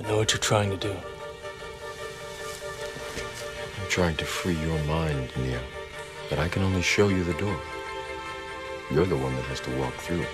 I know what you're trying to do. I'm trying to free your mind, Neo. But I can only show you the door. You're the one that has to walk through it.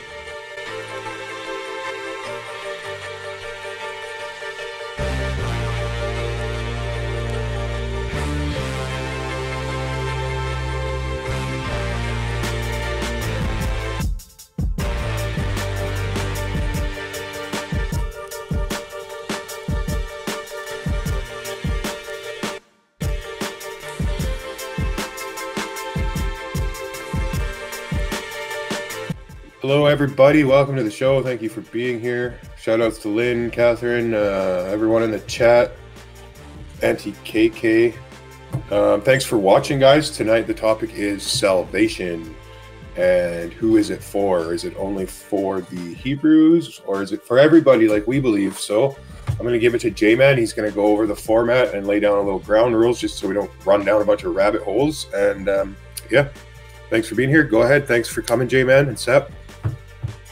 Everybody. Welcome to the show. Thank you for being here. Shout outs to Lynn, Catherine, uh, everyone in the chat, Anti KK. Um, thanks for watching, guys. Tonight, the topic is salvation. And who is it for? Is it only for the Hebrews or is it for everybody like we believe? So I'm going to give it to J Man. He's going to go over the format and lay down a little ground rules just so we don't run down a bunch of rabbit holes. And um, yeah, thanks for being here. Go ahead. Thanks for coming, J Man and Sep.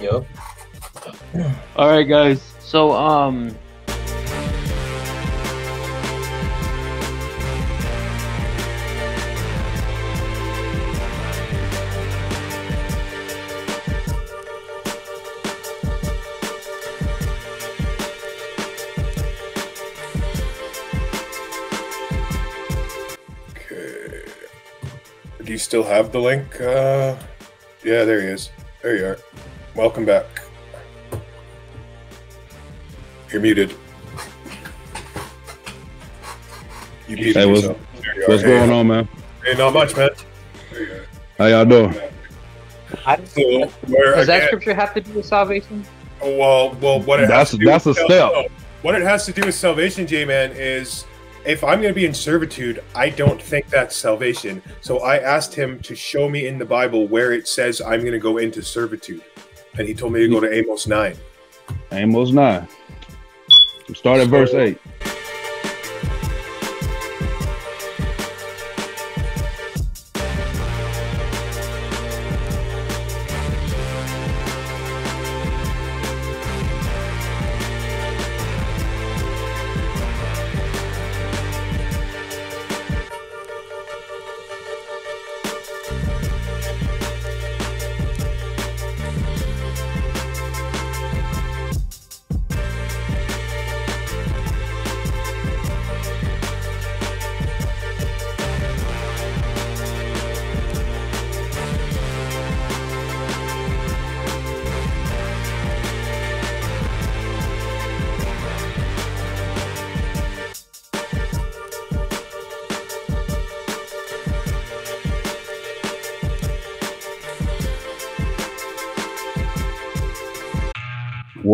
Yep. All right, guys. So, um, Okay. Do you still have the link? Uh, yeah, there he is. There you are. Welcome back. You're muted. You muted Hey, what's- yourself. There you are. What's Hey, going on, man? Hey, not much, man. There you are. How y'all doing? I, So, where does that again- scripture have to do with salvation? Oh, well, well, what it That's- has to do that's with a step. no, what it has to do with salvation, J man, is if I'm going to be in servitude, I don't think that's salvation. So I asked him to show me in the Bible where it says I'm going to go into servitude, and he told me to go to Amos nine. Amos 9. Start at verse 8.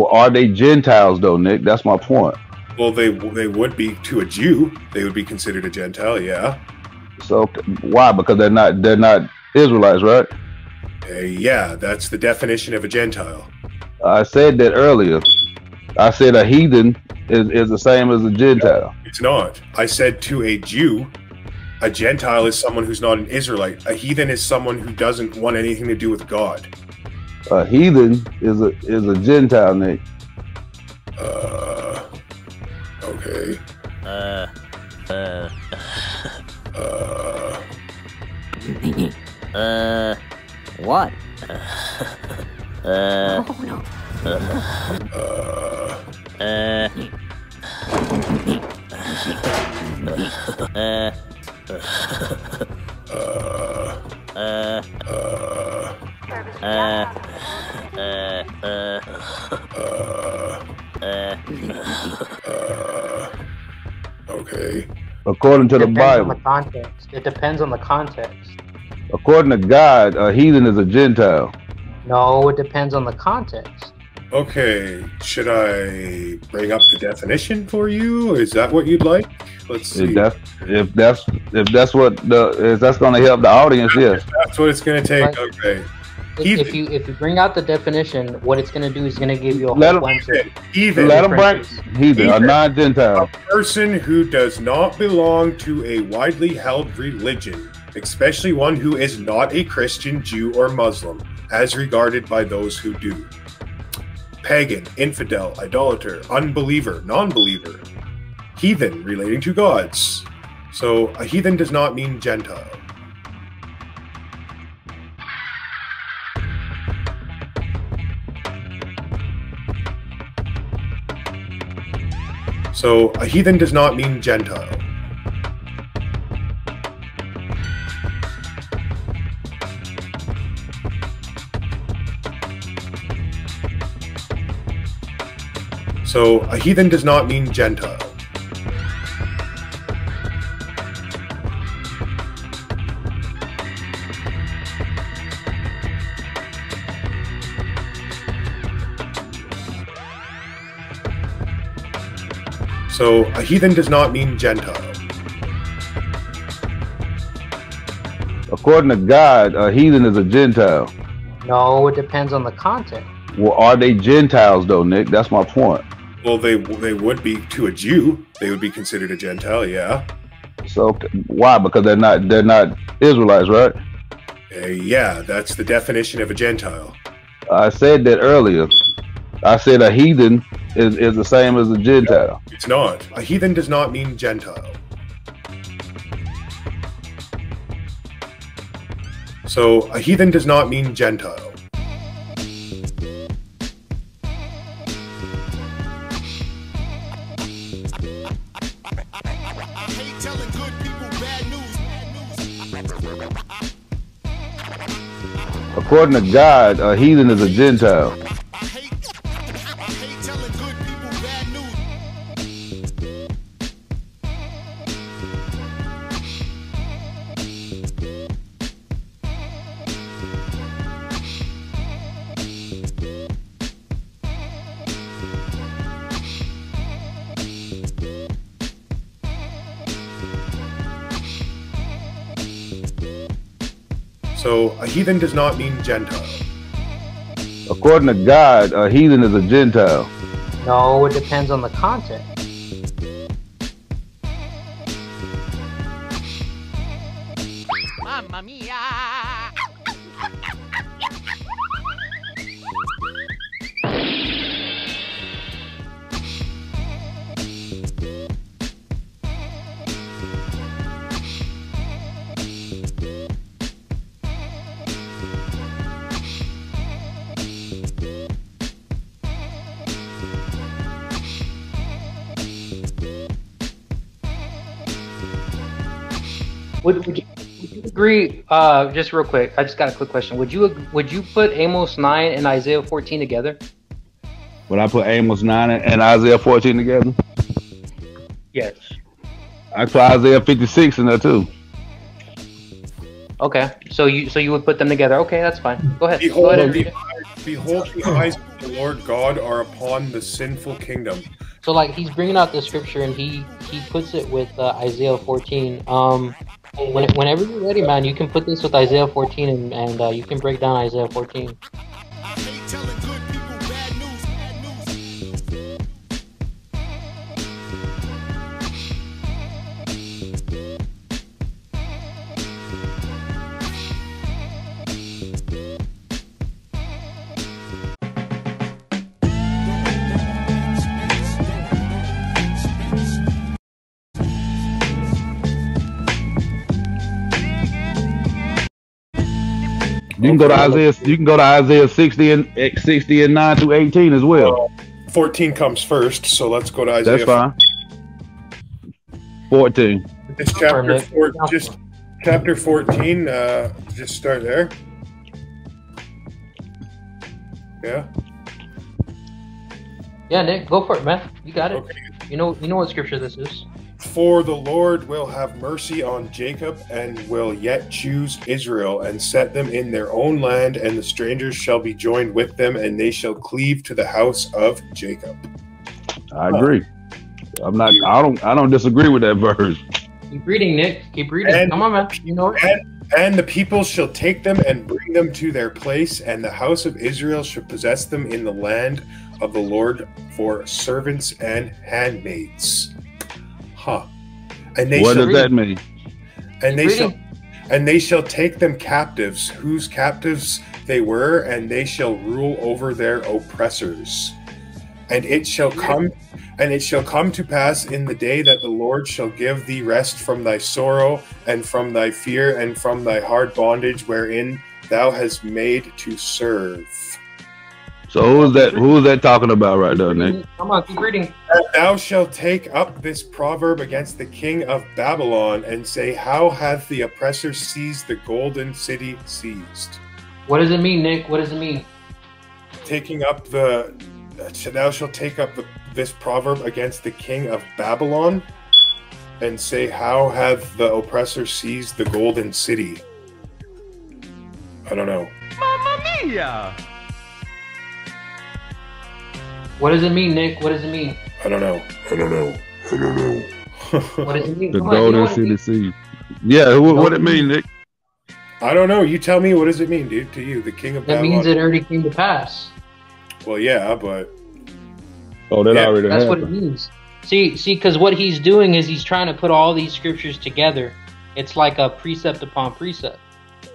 Well, are they Gentiles, though, Nick? That's my point. Well, they they would be to a Jew. They would be considered a Gentile. Yeah, So why? Because they're not they're not Israelites, right? Uh, yeah. That's the definition of a Gentile. I said that earlier. I said a heathen is, is the same as a Gentile. It's not. I said to a Jew, a Gentile is someone who's not an Israelite. A heathen is someone who doesn't want anything to do with God. A heathen is a is a Gentile, Nick. Uh, okay. Uh, uh, Uh, uh, what? Uh, uh, uh, uh, uh, uh, uh, uh, uh, uh, uh, uh, uh, okay. According to the Bible, the context. It depends on the context. according to God, a heathen is a Gentile. No, it depends on the context. Okay. Should I bring up the definition for you? Is that what you'd like? Let's see. If that's if that's if that's what the if that's going to help the audience, yes. That's what it's going to take. Right. Okay. If, if you if you bring out the definition, what it's going to do is going to give you a Let whole 'em- bunch of Even Let them bring heathen, a non-Gentile. A person who does not belong to a widely held religion, especially one who is not a Christian, Jew, or Muslim, as regarded by those who do. pagan, infidel, idolater, unbeliever, non believer, heathen relating to gods. So a heathen does not mean Gentile. So a heathen does not mean Gentile. So a heathen does not mean Gentile. So a heathen does not mean Gentile. According to God, a heathen is a Gentile. No, it depends on the content. Well, are they Gentiles though, Nick? That's my point. Well, they they would be to a Jew. They would be considered a Gentile. Yeah. So why? Because they're not they're not Israelites, right? Uh, yeah, that's the definition of a Gentile. I said that earlier. I said a heathen is, is the same as a Gentile. It's not. A heathen does not mean Gentile. So a heathen does not mean Gentile. According to God, a heathen is a Gentile. So a heathen does not mean Gentile. According to God, a heathen is a Gentile. No, it depends on the content. Agree? Uh, just real quick, I just got a quick question. Would you would you put Amos nine and Isaiah fourteen together? Would I put Amos 9 and Isaiah 14 together, Yes. I put Isaiah 56 in there too. Okay, so you so you would put them together? Okay, that's fine. Go ahead. Go Behold, ahead the eyes, behold, the eyes of the Lord God are upon the sinful kingdom. So like he's bringing out the scripture and he he puts it with uh, Isaiah 14. Um, when, whenever you're ready, man, you can put this with Isaiah 14 and and uh, you can break down Isaiah 14. You can go to Isaiah. You can go to Isaiah 60 and eh, 60 and 9 through 18 as well. 14 comes first, so let's go to Isaiah. That's fine. 14. Just chapter four, just chapter 14. Uh, just start there. Yeah. Yeah, Nick, go for it, man. You got it. Okay. You know you know what scripture this is. For the Lord will have mercy on Jacob and will yet choose Israel and set them in their own land, and the strangers shall be joined with them, and they shall cleave to the house of Jacob. I agree. I'm not. I don't. I don't disagree with that verse. Keep reading, Nick. Keep reading. And- Come on, man. You know it. And the people shall take them and bring them to their place, and the house of Israel shall possess them in the land of the Lord for servants and handmaids. Huh. And they What shall does that mean? and they Keep shall and they shall take them captives, whose captives they were, and they shall rule over their oppressors. And it shall come and it shall come to pass in the day that the Lord shall give thee rest from thy sorrow and from thy fear and from thy hard bondage wherein thou hast made to serve. So who is that? Who is that talking about right there, Nick? Come on, keep reading. And thou shalt take up this proverb against the king of Babylon and say, How hath the oppressor seized the golden city seized? What does it mean, Nick? What does it mean? Taking up the thou shalt take up the, this proverb against the king of Babylon and say, How hath the oppressor seized the golden city? I don't know. What does it mean, Nick? What does it mean? I don't know. I don't know. I don't know. What does it mean? The Come on, you know Golden what City means? Sea. Yeah, what, what it mean, Nick? I don't know. You tell me. What does it mean, dude? To you, the king of That means it already came to pass. well, yeah, but Oh, that Yeah, already That's what it means. See, see, because what he's doing is he's trying to put all these scriptures together. It's like a precept upon precept.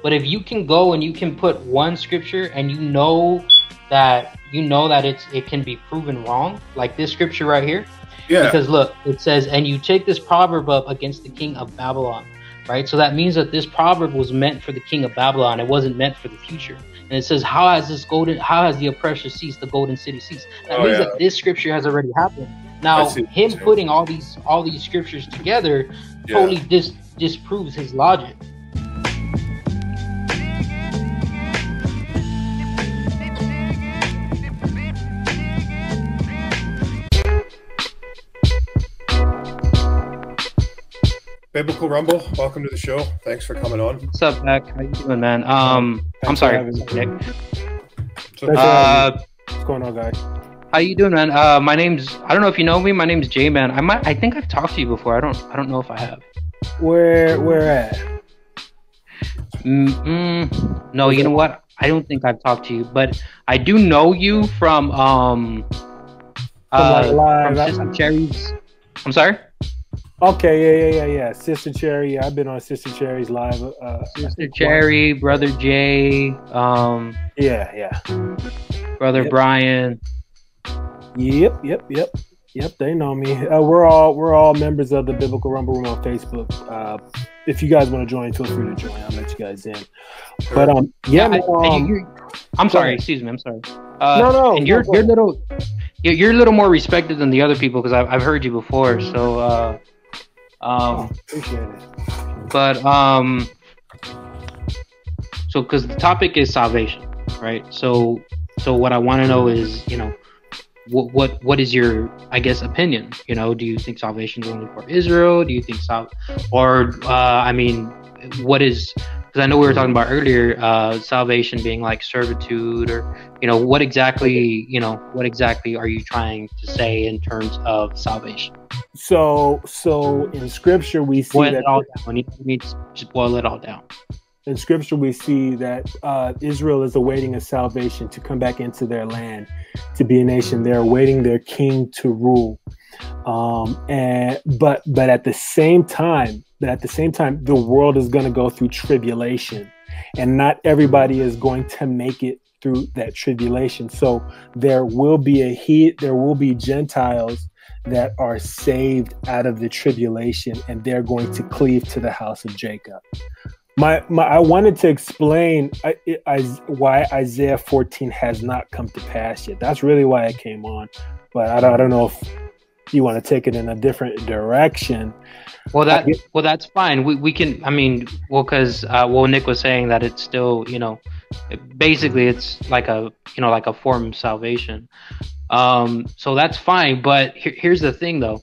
But if you can go and you can put one scripture and you know that you know that it's it can be proven wrong, like this scripture right here. yeah, Because look, it says, and you take this proverb up against the king of Babylon, right? So that means that this proverb was meant for the king of Babylon. It wasn't meant for the future. And it says, how has this golden, how has the oppressor ceased, the golden city ceased? That Oh, means yeah. that this scripture has already happened. Now, him putting all these all these scriptures together yeah. totally dis disproves his logic. Biblical Rumble. Welcome to the show. Thanks for coming on. What's up, Mac? How you doing, man? Um, I'm sorry. Nick. So, Uh, What's going on, guys? How you doing, man? Uh, my name's I don't know if you know me. My name's J Man. I might I think I've talked to you before. I don't I don't know if I have. Where where at? Mm-mm. No, you know what? I don't think I've talked to you, but I do know you from um uh From, like, from live- Sister Cherries. I'm sorry, Okay, yeah, yeah, yeah, yeah. Sister Cherry. Yeah, I've been on Sister Cherry's live. Uh, Sister Cherry, Brother Jay, um, Yeah, yeah. Brother Yep. Brian. Yep, yep, yep, yep. They know me. Uh, we're all we're all members of the Biblical Rumble Room on Facebook. Uh, if you guys want to join, feel free to join. I'll let you guys in. But um, yeah, I, um, you, I'm sorry. Excuse me. I'm sorry. Uh, No, no, And you're no, you're little. You're, you're a little more respected than the other people because I've I've heard you before. So, uh, um, appreciate it. but um so because the topic is salvation right? So so what i want to know is you know what what what is your i guess opinion? You know do you think salvation is only for israel? Do you think sal or uh i mean what is because i know we were talking about earlier uh salvation being like servitude or you know what exactly you know what exactly are you trying to say in terms of salvation So, so in Scripture we see boil that it all down. You I mean? just boil it all down. In scripture we see that uh, israel is awaiting a salvation to come back into their land to be a nation. They're awaiting their king to rule. Um, and but but at the same time but at the same time the world is going to go through tribulation. And not everybody is going to make it through that tribulation. So there will be a heat there will be gentiles that are saved out of the tribulation and they're going to cleave to the house of jacob my, my I wanted to explain I, I, why Isaiah 14 has not come to pass yet. That's really why I came on, but I don't, I don't know if you want to take it in a different direction. Well, that well, that's fine. We we can. I mean, well, because uh, well, Nick was saying that it's still, you know, basically it's like a you know like a form of salvation. Um, so that's fine. But here, here's the thing, though.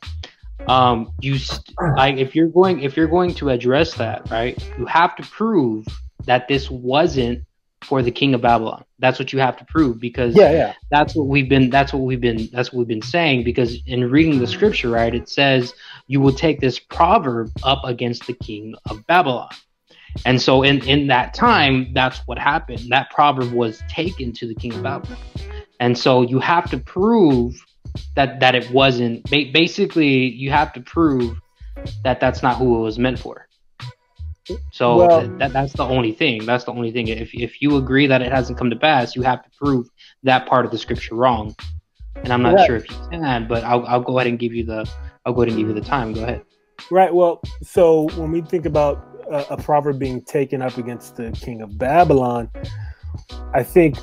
Um, you st- like if you're going if you're going to address that, right? You have to prove that this wasn't for the king of Babylon. That's what you have to prove because Yeah, yeah. that's what we've been that's what we've been that's what we've been saying because in reading the scripture right it says you will take this proverb up against the king of babylon and so in in that time that's what happened that proverb was taken to the king of babylon and so you have to prove that that it wasn't ba- basically you have to prove that that's not who it was meant for so Well- that, that's the only thing that's the only thing if, if you agree that it hasn't come to pass you have to prove that part of the scripture wrong and I'm not Right. sure if you can, but I'll I'll go ahead and give you the I'll go ahead and give you the time. Go ahead. Right. Well, so when we think about a, a proverb being taken up against the king of Babylon, I think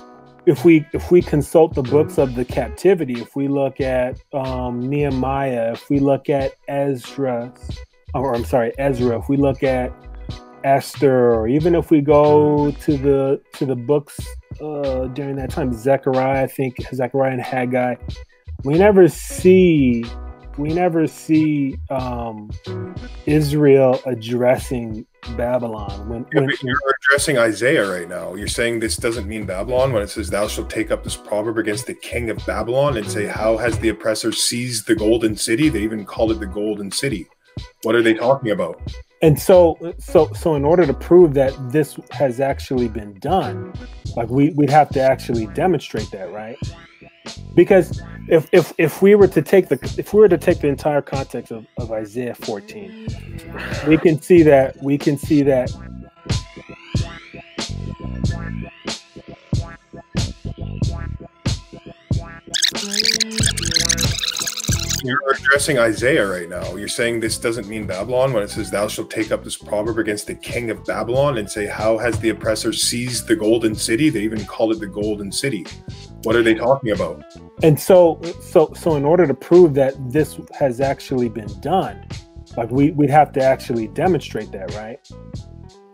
if we if we consult the books of the captivity, if we look at um, Nehemiah, if we look at Ezra, or I'm sorry, Ezra, if we look at Esther, or even if we go to the to the books uh, during that time, Zechariah, I think Zechariah and Haggai, we never see we never see um, Israel addressing Babylon when, Yeah, when you're addressing Isaiah right now. You're saying this doesn't mean Babylon when it says, Thou shalt take up this proverb against the king of Babylon and say, How has the oppressor seized the golden city? They even call it the golden city. What are they talking about? And so so so in order to prove that this has actually been done like we we'd have to actually demonstrate that right? Because if if if we were to take the if we were to take the entire context of, of isaiah 14 we can see that we can see that You're addressing Isaiah right now. You're saying this doesn't mean Babylon when it says, Thou shalt take up this proverb against the king of Babylon and say, How has the oppressor seized the golden city? They even call it the golden city. What are they talking about? and so so so in order to prove that this has actually been done like we we'd have to actually demonstrate that right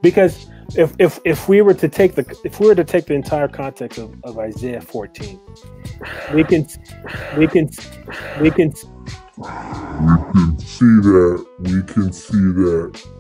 because if if if we were to take the if we were to take the entire context of, of isaiah 14 we can we can we can we can see that. We can see that.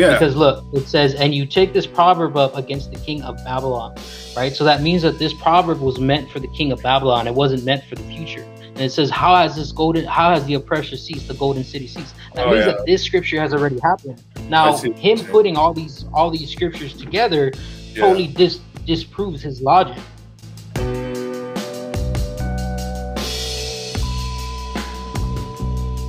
Yeah. Because look, it says, and you take this proverb up against the king of Babylon, right? So that means that this proverb was meant for the king of Babylon. It wasn't meant for the future. And it says, how has this golden, how has the oppressor ceased, the golden city ceased? That Oh, means yeah. that this scripture has already happened. Now, him putting all these, all these scriptures together Yeah. totally dis, disproves his logic.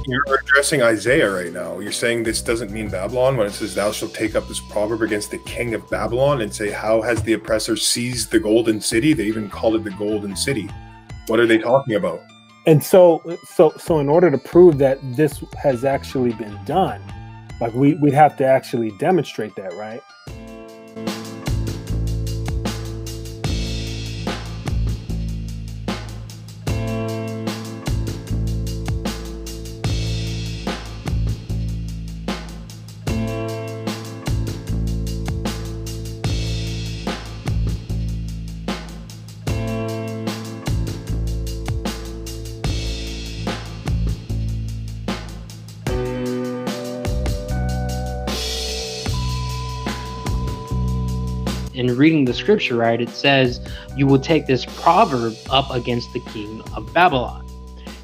You're addressing Isaiah right now. You're saying this doesn't mean Babylon when it says, Thou shalt take up this proverb against the king of Babylon and say, How has the oppressor seized the golden city? They even called it the golden city. What are they talking about? and so so so in order to prove that this has actually been done like we we'd have to actually demonstrate that right in reading the scripture, right, it says, You will take this proverb up against the king of Babylon.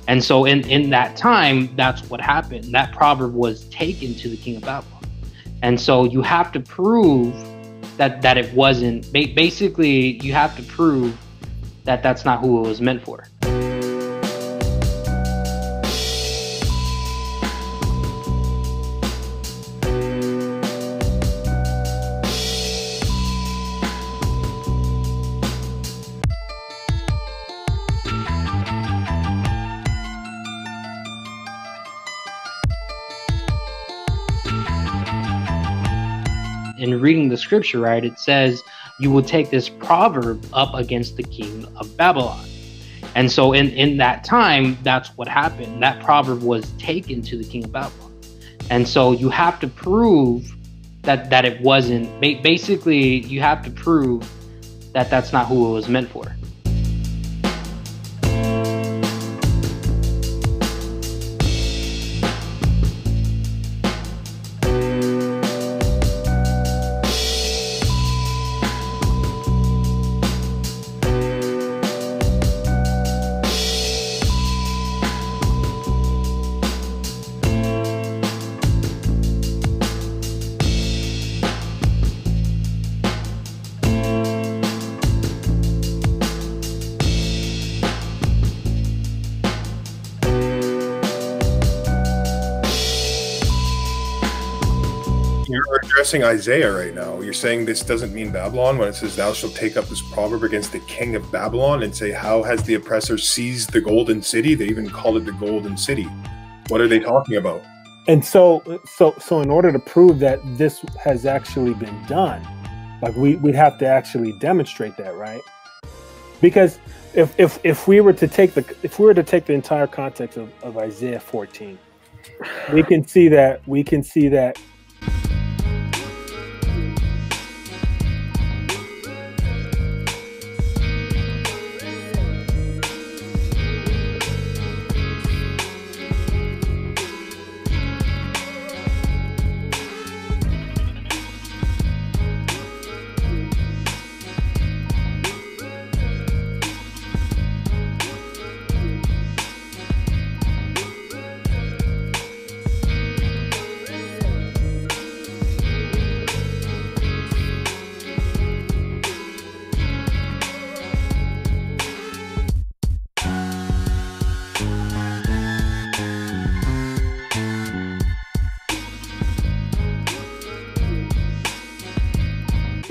And so in, in that time, that's what happened. That proverb was taken to the king of Babylon. And so you have to prove that that it wasn't basically you have to prove that that's not who it was meant for. In reading the scripture, right, it says, You will take this proverb up against the king of Babylon. And so in, in that time, that's what happened. That proverb was taken to the king of Babylon. And so you have to prove that that it wasn't basically you have to prove that that's not who it was meant for. Addressing Isaiah right now. You're saying this doesn't mean Babylon when it says, Thou shalt take up this proverb against the king of Babylon and say, How has the oppressor seized the golden city? They even call it the golden city. What are they talking about? And so, so, so, in order to prove that this has actually been done, like we we'd have to actually demonstrate that, right? Because if if if we were to take the if we were to take the entire context of, of Isaiah 14, we can see that we can see that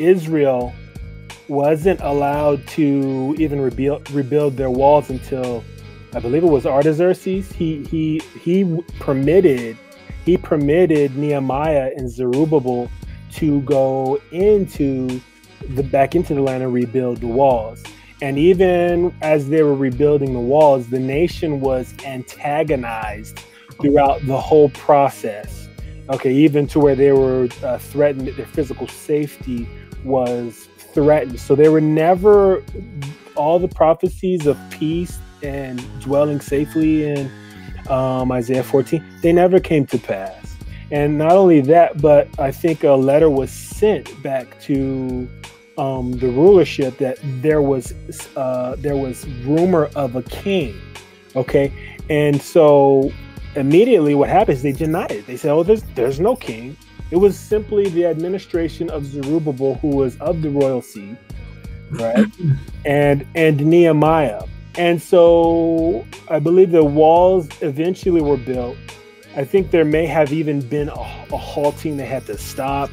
Israel wasn't allowed to even rebuild rebuild their walls until I believe it was Artaxerxes. He he he permitted he permitted Nehemiah and Zerubbabel to go into the back into the land and rebuild the walls. And even as they were rebuilding the walls, the nation was antagonized throughout the whole process. Okay, even to where they were uh, threatened their physical safety was threatened. So there were never all the prophecies of peace and dwelling safely in um, Isaiah 14, they never came to pass. And not only that, but I think a letter was sent back to um, the rulership that there was uh, there was rumor of a king. Okay, and so immediately what happens? They denied it. They said, "Oh, there's there's no king." It was simply the administration of Zerubbabel, who was of the royal seed, right? and and Nehemiah. And so I believe the walls eventually were built. I think there may have even been a, a halting they had to stop.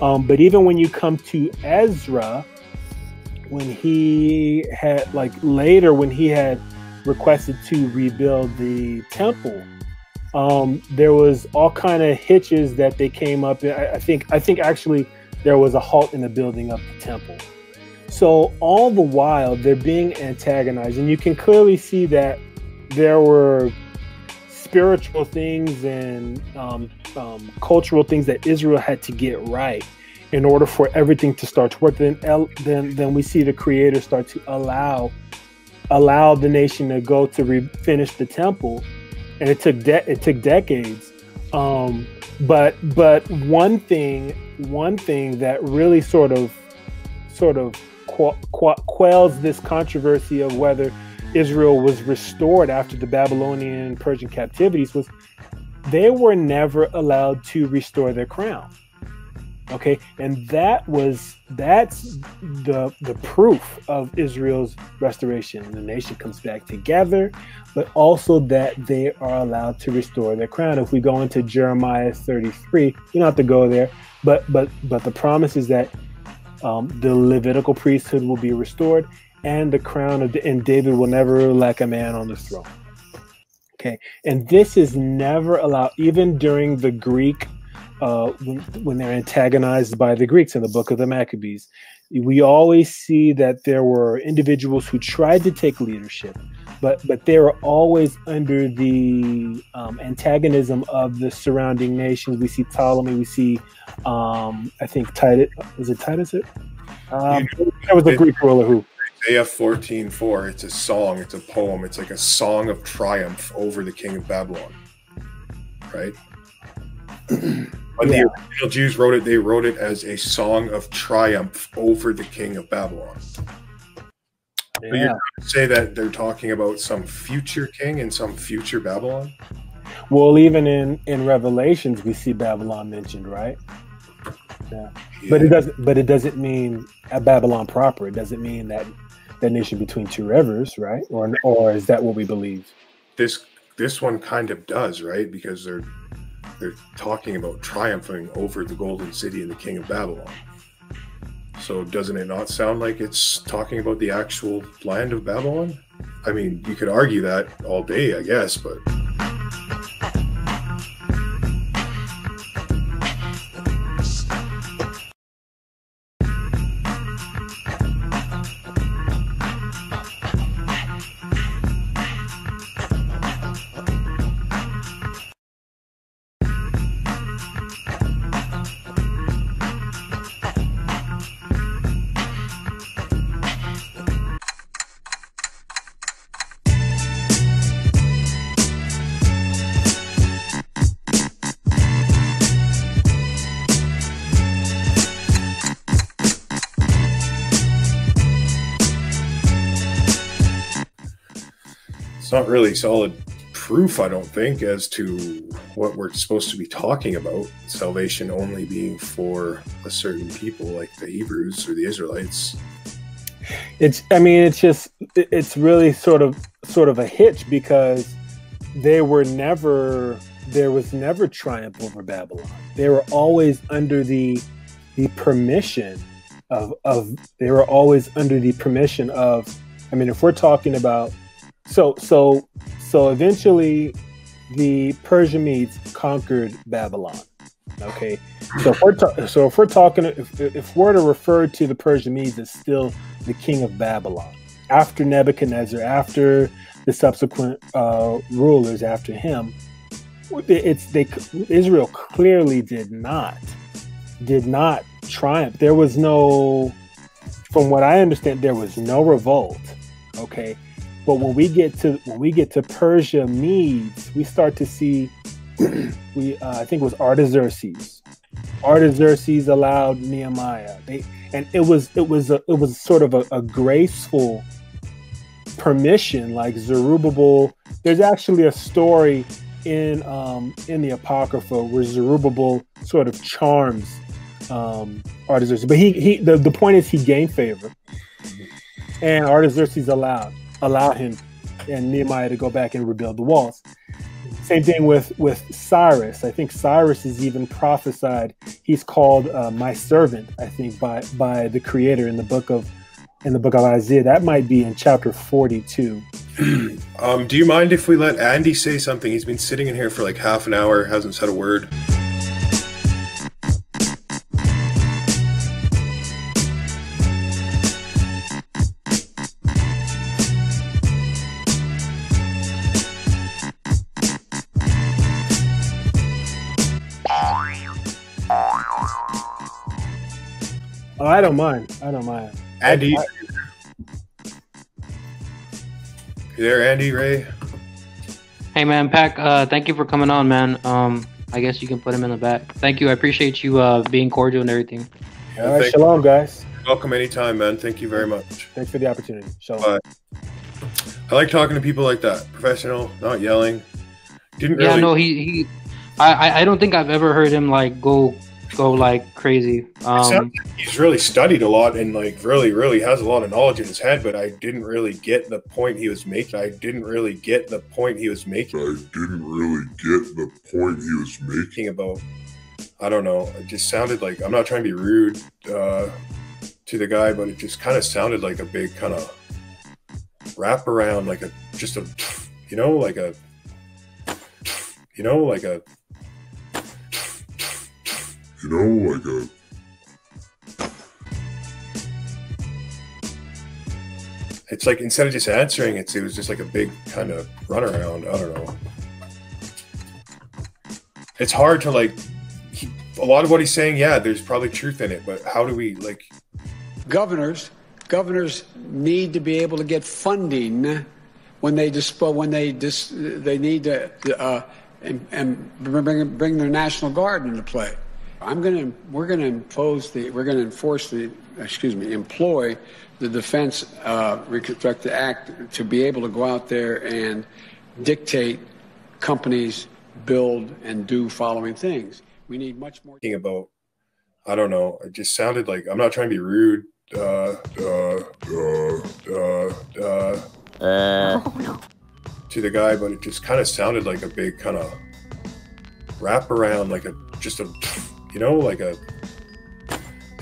Um, but even when you come to Ezra, when he had like later when he had requested to rebuild the temple, um, there was all kind of hitches that they came up. I, I think I think actually there was a halt in the building of the temple. So all the while they're being antagonized, and you can clearly see that there were spiritual things and um, um, cultural things that Israel had to get right in order for everything to start to work. Then, then, then we see the Creator start to allow allow the nation to go to re- finish the temple and it took de- it took decades. Um, but but one thing one thing that really sort of sort of qu- qu- quells this controversy of whether Israel was restored after the Babylonian Persian captivities was they were never allowed to restore their crown okay? And that was that's the the proof of israel's restoration. The nation comes back together but also that they are allowed to restore their crown. If we go into jeremiah 33 you don't have to go there but but but the promise is that um, the levitical priesthood will be restored and the crown of and david will never lack a man on the throne. Okay? And this is never allowed even during the greek uh, when, when they're antagonized by the Greeks in the book of the Maccabees. We always see that there were individuals who tried to take leadership, but but they were always under the um, antagonism of the surrounding nations. We see Ptolemy. We see, um, I think Titus. Was it Titus? It um, there was a Greek ruler who. Isaiah 14 4, it's a song, it's a poem, it's like a song of triumph over the king of Babylon. Right? When yeah. the original Jews wrote it, they wrote it as a song of triumph over the king of Babylon. Yeah. you're to say that they're talking about some future king and some future Babylon? Well, even in in Revelations, we see Babylon mentioned, right? Yeah. yeah. But it doesn't. But it doesn't mean a Babylon proper. It doesn't mean that that nation between two rivers, right? Or or is that what we believe? This this one kind of does, right? Because they're they're talking about triumphing over the golden city and the king of Babylon. So doesn't it not sound like it's talking about the actual land of Babylon? I mean, you could argue that all day, I guess, but really solid proof, I don't think, as to what we're supposed to be talking about. Salvation only being for a certain people, like the Hebrews or the Israelites. It's I mean it's just, it's really sort of sort of a hitch because they were never there was never triumph over Babylon. They were always under the the permission of of they were always under the permission of I mean if we're talking about so so so eventually the Persian Medes conquered Babylon. Okay. So if we're ta- so if we're talking if, if we're to refer to the Persian Medes as still the king of Babylon after Nebuchadnezzar, after the subsequent uh, rulers after him, it's they Israel clearly did not did not triumph. There was no, from what I understand, there was no revolt. Okay, but when we get to when we get to Persia Medes, we start to see we uh, I think it was Artaxerxes. Artaxerxes allowed Nehemiah. They and it was it was a, it was sort of a, a graceful permission, like Zerubbabel. There's actually a story in um, in the Apocrypha where Zerubbabel sort of charms um, Artaxerxes, but he he the, the point is he gained favor, and Artaxerxes allowed allowed him and Nehemiah to go back and rebuild the walls. Same thing with with Cyrus. I think Cyrus is even prophesied. He's called uh, my servant. I think by by the Creator in the book of in the book of Isaiah. That might be in chapter forty two. Um, do you mind if we let Andy say something? He's been sitting in here for like half an hour, hasn't said a word. I don't mind. I don't mind. Andy, I- you there, Andy Ray? Hey man, Pack. Uh, thank you for coming on, man. Um, I guess you can put him in the back. Thank you. I appreciate you uh, being cordial and everything. All right, Thank- shalom, guys. Welcome anytime, man. Thank you very much. Thanks for the opportunity. Shalom. Bye. I like talking to people like that. Professional, not yelling. Didn't really. Yeah, no, he he. I I- I don't think I've ever heard him like go go like crazy. Um, he's really studied a lot and like really, really has a lot of knowledge in his head, but I didn't really get the point he was making. I didn't really get the point he was making I didn't really get the point he was making. about. I don't know. It just sounded like I'm not trying to be rude uh, to the guy, but it just kind of sounded like a big kind of wrap around, like a just a, you know, like a, you know, like a You know, like a it's like instead of just answering it, it was just like a big kind of runaround. I don't know. It's hard to like. He, a lot of what he's saying, yeah, there's probably truth in it, but how do we like? governors governors need to be able to get funding when they dispo when they dis, they need to uh, and, and bring bring their national guard into play. I'm going to we're going to impose the we're going to enforce the excuse me employ the Defense uh, Reconstructed Act to be able to go out there and dictate companies build and do following things. We need much more. thinking about I don't know. It just sounded like I'm not trying to be rude. Uh, uh, uh, uh, uh, Uh, to the guy, but it just kind of sounded like a big kind of wrap around like a just a you know like a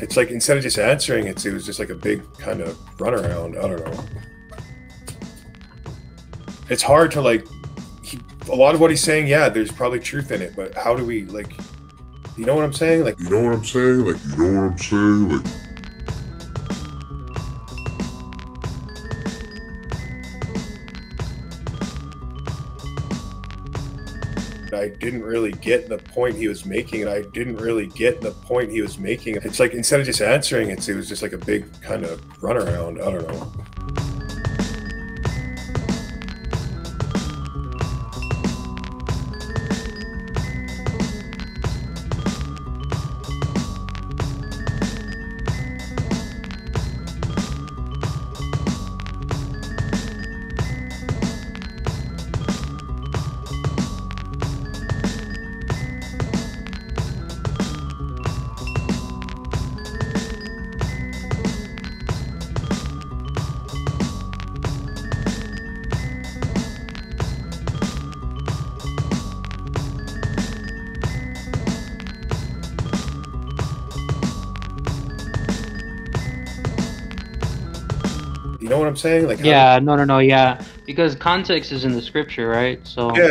it's like instead of just answering it it was just like a big kind of runaround i don't know it's hard to like he, a lot of what he's saying yeah there's probably truth in it but how do we like you know what i'm saying like You know what I'm saying? Like, you know what I'm saying? Like, I didn't really get the point he was making, and I didn't really get the point he was making. It's like instead of just answering it, it was just like a big kind of runaround. I don't know. What I'm saying? Like, Yeah, no, no, no, yeah, because context is in the scripture, right? So yeah.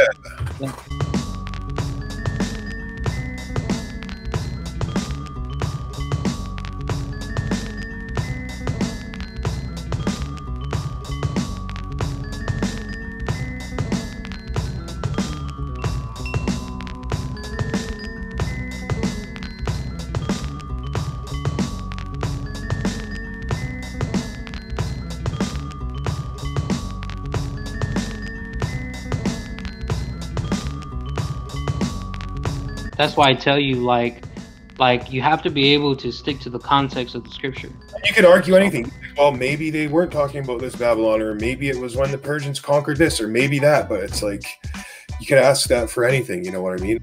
That's why I tell you, like, like you have to be able to stick to the context of the scripture. You could argue anything. Well, maybe they weren't talking about this Babylon, or maybe it was when the Persians conquered this, or maybe that. But it's like you could ask that for anything. You know what I mean?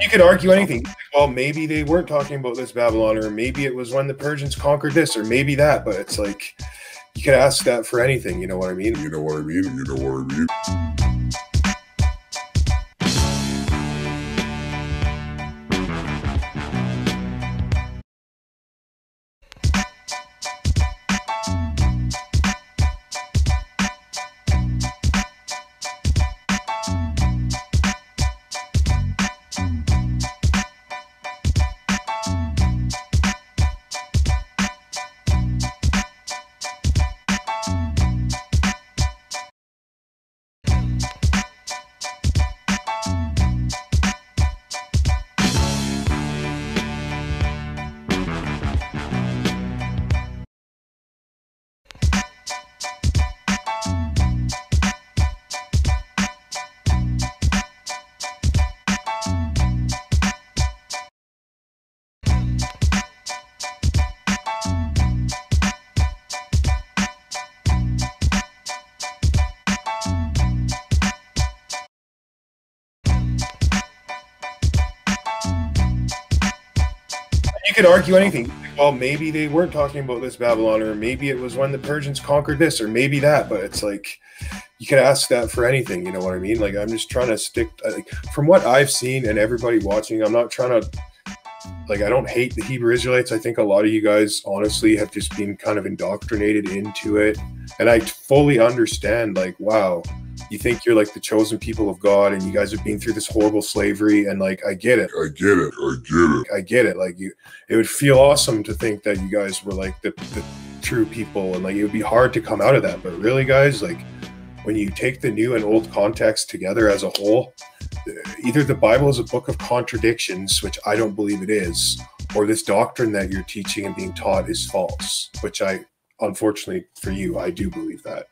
You could argue anything. Well, maybe they weren't talking about this Babylon, or maybe it was when the Persians conquered this, or maybe that. But it's like you can ask that for anything. You know what I mean? you know what I mean? You know what I mean? Could argue anything. Well, maybe they weren't talking about this Babylon, or maybe it was when the Persians conquered this, or maybe that. But it's like you could ask that for anything. You know what I mean? Like I'm just trying to stick. Like, from what I've seen and everybody watching, I'm not trying to. Like I don't hate the Hebrew Israelites. I think a lot of you guys honestly have just been kind of indoctrinated into it, and I fully understand. Like, wow, you think you're like the chosen people of God, and you guys have been through this horrible slavery, and like I get it. I get it. I get it. I get it. Like you, it would feel awesome to think that you guys were like the, the true people, and like it would be hard to come out of that. But really, guys, like when you take the new and old context together as a whole, either the Bible is a book of contradictions, which I don't believe it is, or this doctrine that you're teaching and being taught is false, which I, unfortunately for you, I do believe that.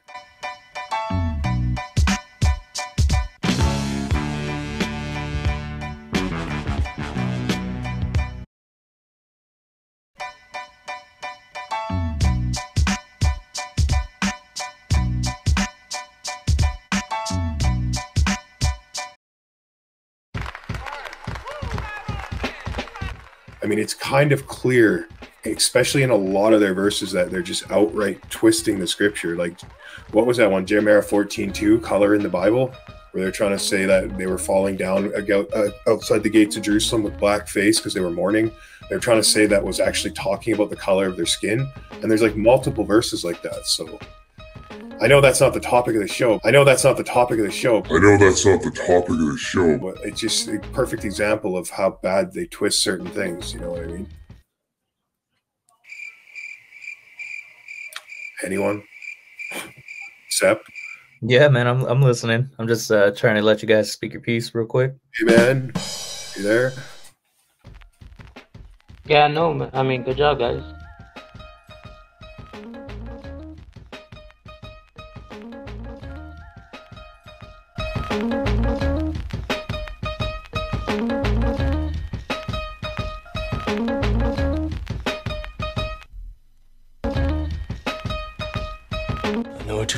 Mean, it's kind of clear especially in a lot of their verses that they're just outright twisting the scripture. Like, what was that one? Jeremiah 14 2, color in the Bible, where they're trying to say that they were falling down uh, outside the gates of Jerusalem with black face because they were mourning. They're trying to say that was actually talking about the color of their skin. And there's like multiple verses like that. So I know that's not the topic of the show. I know that's not the topic of the show. I know that's not the topic of the show. But it's just a perfect example of how bad they twist certain things. You know what I mean? Anyone? Sep? Yeah, man, I'm I'm listening. I'm just uh, trying to let you guys speak your piece real quick. Hey, man, you there? Yeah, no, I mean, good job, guys.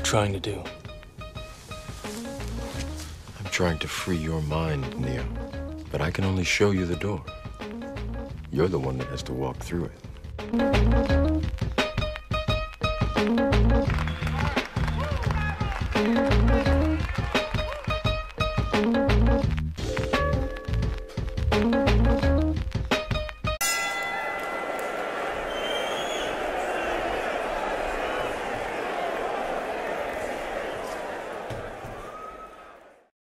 Trying to do? I'm trying to free your mind, Neo. But I can only show you the door. You're the one that has to walk through it.